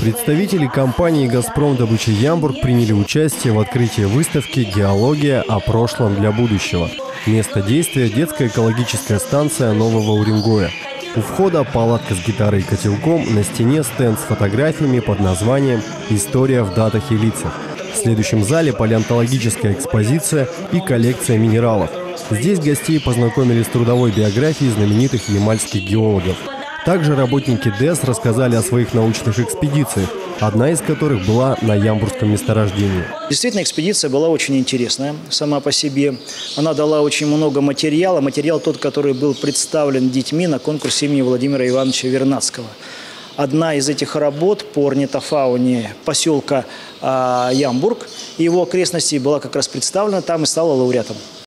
Представители компании «Газпром Добыча Ямбург» приняли участие в открытии выставки «Геология о прошлом для будущего». Место действия – детская экологическая станция Нового Уренгоя. У входа палатка с гитарой и котелком, на стене стенд с фотографиями под названием «История в датах и лицах». В следующем зале палеонтологическая экспозиция и коллекция минералов. Здесь гостей познакомили с трудовой биографией знаменитых ямальских геологов – также работники ДЭС рассказали о своих научных экспедициях, одна из которых была на Ямбурском месторождении. Действительно, экспедиция была очень интересная сама по себе. Она дала очень много материала. Материал тот, который был представлен детьми на конкурсе имени Владимира Ивановича Вернадского. Одна из этих работ по орнитофауне поселка а, Ямбург и его окрестностей была как раз представлена там и стала лауреатом.